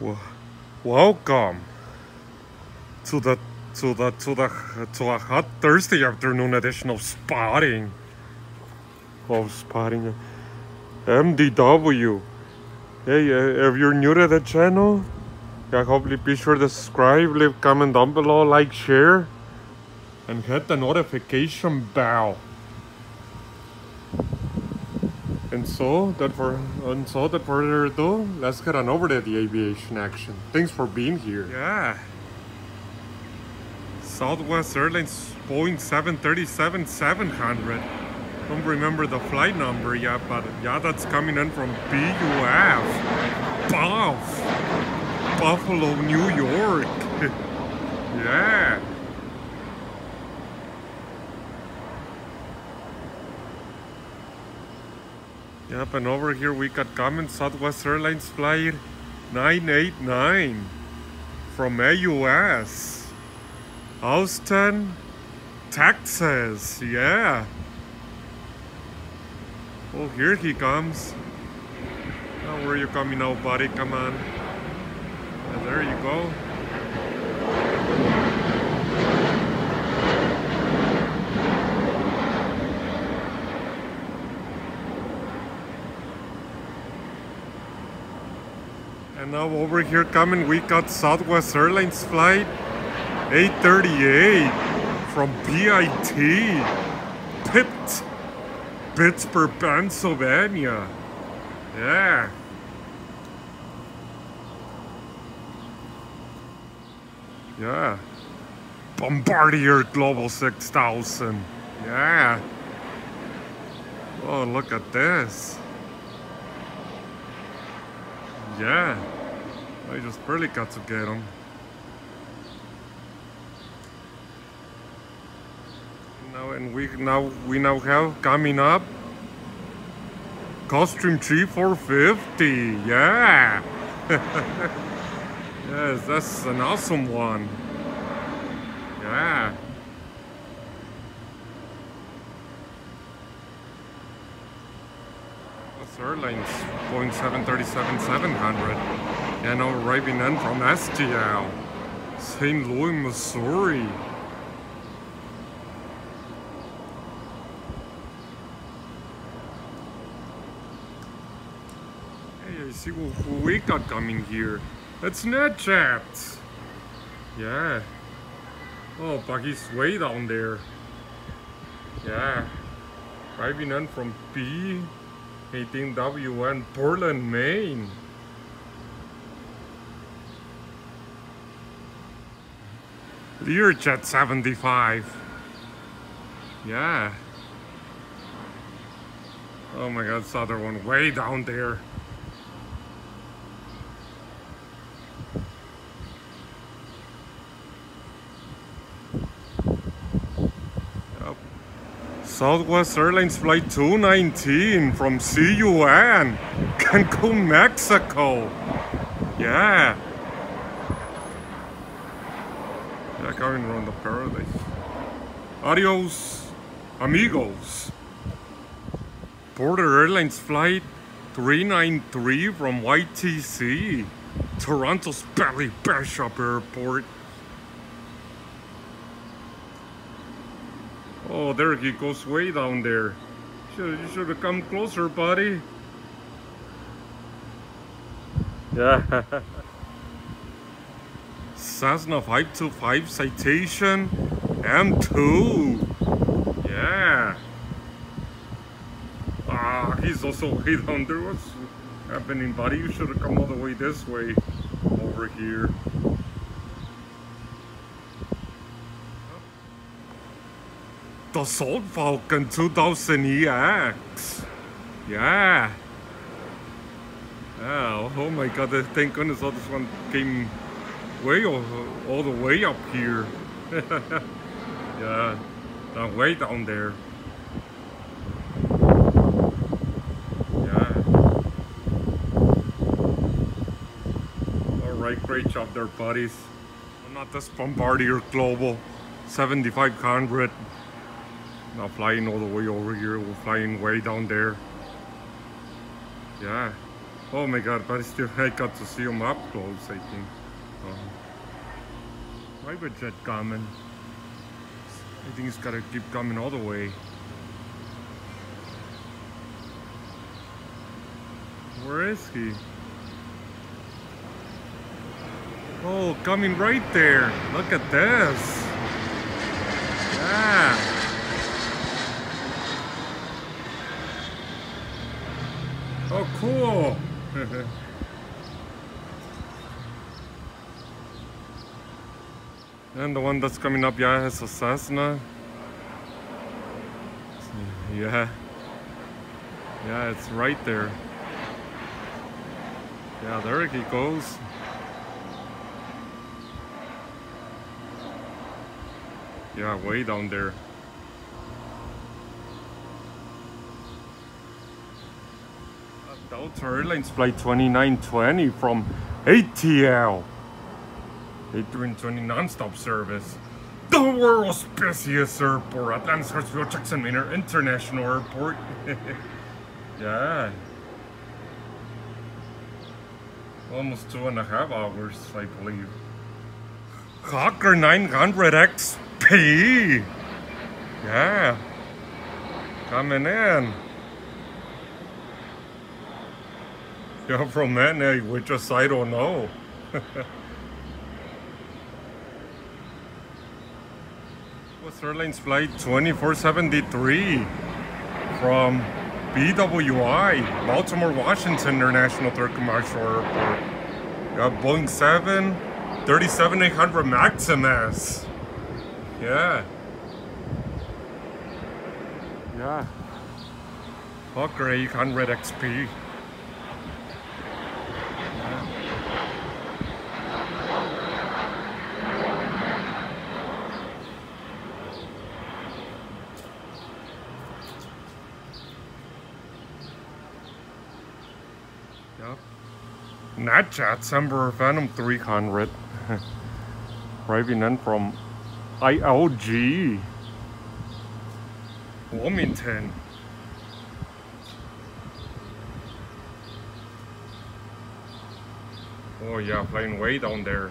Well, welcome to the to the to the to a hot Thursday afternoon edition of Spotting. Of Spotting, MDW. Hey, uh, if you're new to the channel, yeah, hopefully be sure to subscribe, leave comment down below, like, share, and hit the notification bell. And so that for and so that further ado, let's get on over to the aviation action. Thanks for being here. Yeah. Southwest Airlines Boeing 737-700. Don't remember the flight number yet, but yeah, that's coming in from BUF. Buff. Buffalo, New York. yeah. Yep, and over here we got common Southwest Airlines flight 989 from AUS. Austin, Texas, yeah. Oh, here he comes. Oh, where are you coming now, buddy? Come on. And there you go. And now over here coming, we got Southwest Airlines flight 838 from PIT, Pitt, Pittsburgh, Pennsylvania. Yeah. Yeah. Bombardier Global 6000. Yeah. Oh, look at this. Yeah. Oh, I just barely got to get him. Now and we now we now have coming up Costume G450. Yeah. yes, that's an awesome one. Yeah. West Airlines Boeing 737-700 and I'm arriving in from STL, St. Louis, Missouri. Hey, I see what we got coming here. It's NetJets. Yeah. Oh, but he's way down there. Yeah. Driving in from B 18WN Portland, Maine. Learjet 75. Yeah. Oh my god, this other one way down there. Yep. Southwest Airlines Flight 219 from CUN, Cancun, Mexico. Yeah. Around the paradise. Adios, amigos. Porter Airlines Flight 393 from YTZ, Toronto's Billy Bishop Airport. Oh, there he goes way down there. You should have come closer, buddy. Yeah. Cessna 525 Citation M2. Yeah. Ah, he's also way down there. What's happening, buddy? You should have come all the way this way over here. Dassault Falcon 2000 EX. Yeah. Oh, oh my god, thank goodness all this one came way all, all the way up here. yeah, uh, way down there. Yeah. Alright, great job there, buddies. Not this Bombardier Global 7500. Not flying all the way over here, we're flying way down there. Yeah. Oh my god, but still I got to see him up close, I think. Um, private jet coming. I think it's gotta keep coming all the way. Where is he? Oh, coming right there. Look at this. Yeah. Oh, cool. and the one that's coming up, yeah, is a Cessna. Yeah. Yeah, it's right there. Yeah, there he goes. Yeah, way down there. Delta Airlines flight 2920 from ATL. A320 non-stop service. The world's busiest airport, Atlanta Hartsfield Jackson Manor International Airport. yeah. Almost two and a half hours, I believe. Hawker 900 XP. Yeah. Coming in. Yeah, from that we just I don't know. Airlines flight 2473 from BWI, Baltimore, Washington International Thurgood Marshall Airport. Got Boeing 7, 37800 Maximus. Yeah. Yeah. Hawker 800 XP. Yep. NetJets Embraer Phenom 300. Arriving in from ILG. Wilmington. Oh yeah, flying way down there.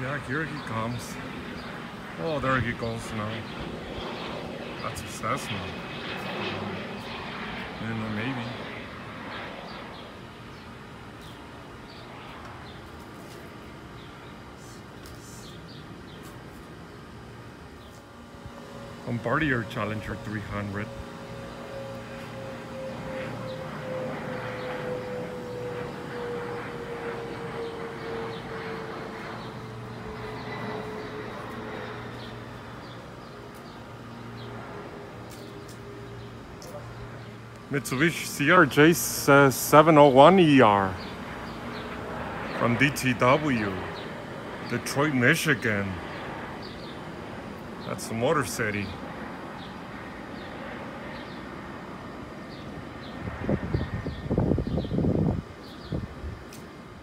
Yeah, here he comes. Oh, there he goes now. That's a Cessna. And maybe. Bombardier Challenger 300. Mitsubishi CRJ 701ER from DTW, Detroit, Michigan. That's the Motor City.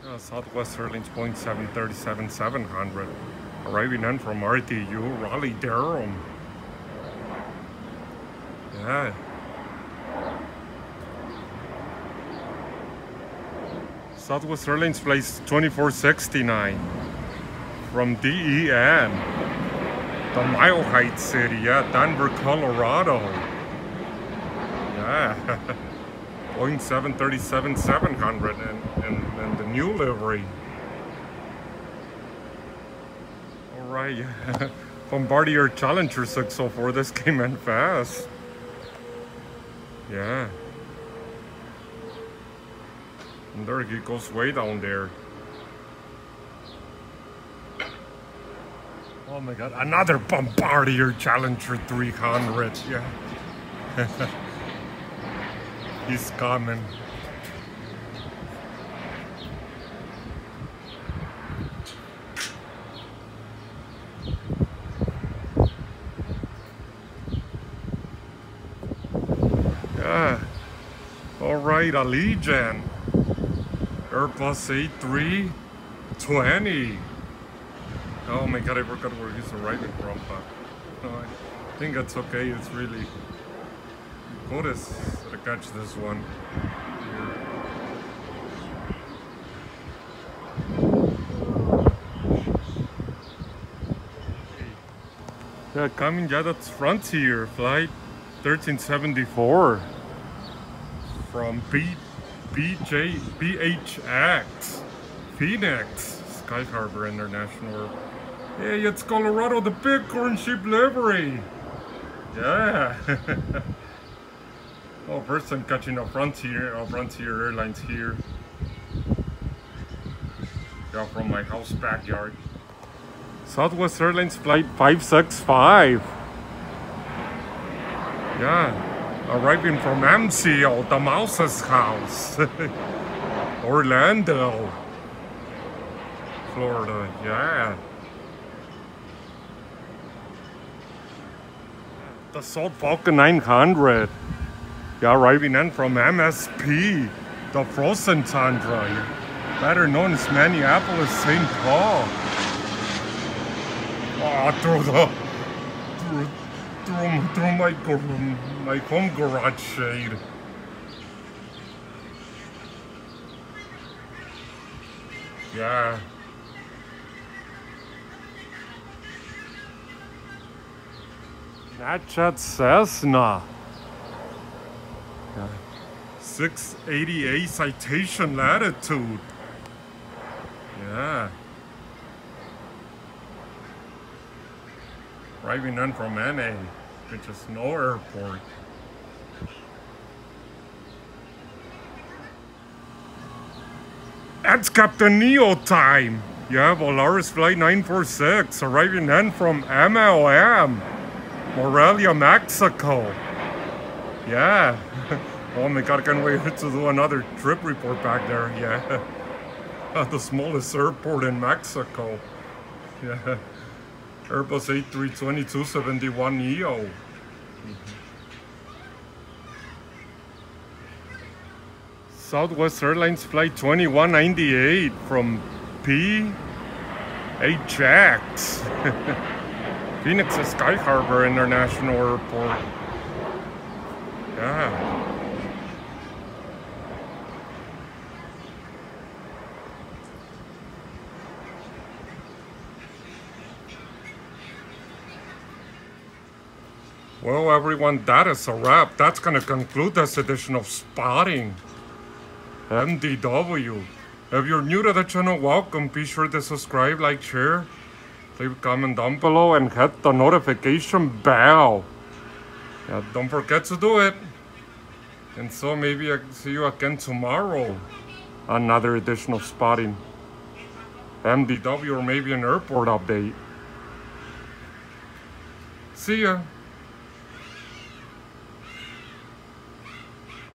Uh, Southwest Airlines Boeing 737-700 arriving in from RDU Raleigh, Durham. Yeah. Southwest Airlines flights 2469 from DEN, the Mile High City, yeah, Denver, Colorado. Yeah, Boeing 737-700 and, and, and the new livery. All right, yeah. Bombardier Challenger 604, this came in fast. Yeah. And there he goes way down there. Oh my god, another Bombardier Challenger 300, yeah. He's coming. Yeah. All right, Allegiant. Airbus A3 20. Oh my god, I forgot where he's arriving from, but no, I think that's okay. It's really good to catch this one. Yeah, coming, yeah, that's Frontier flight 1374 from B, BJ, PHX, Phoenix, Sky Harbor International. Hey, it's Colorado, the Bighorn Sheep livery. Yeah. oh, first I'm catching a Frontier, a Frontier Airlines here. Yeah, from my house backyard. Southwest Airlines Flight 565. Yeah, arriving from MCO, the mouse's house. Orlando, Florida, yeah. Dassault Falcon 900. Yeah, arriving in from MSP, the Frozen Tundra, better known as Minneapolis St. Paul. Ah, through the through through, through my my home garage shade. Yeah. Snapchat Cessna. Yeah. 688 citation latitude. Yeah. Driving in from NA, which is no airport. That's Captain Neo time. Yeah, Volaris Flight 946, arriving in from MLM, Morelia, Mexico. Yeah. oh my god, I can't wait to do another trip report back there. Yeah. At the smallest airport in Mexico. Yeah. Airbus A320-271neo. Southwest Airlines Flight 2198 from PHX. Phoenix Sky Harbor International Airport. Yeah. Well, everyone, that is a wrap. That's going to conclude this edition of Spotting MDW. If you're new to the channel, welcome. Be sure to subscribe, like, share, leave a comment down below, and hit the notification bell. Yeah, don't forget to do it. And so maybe I see you again tomorrow. Another edition of Spotting MDW or maybe an airport update. See ya.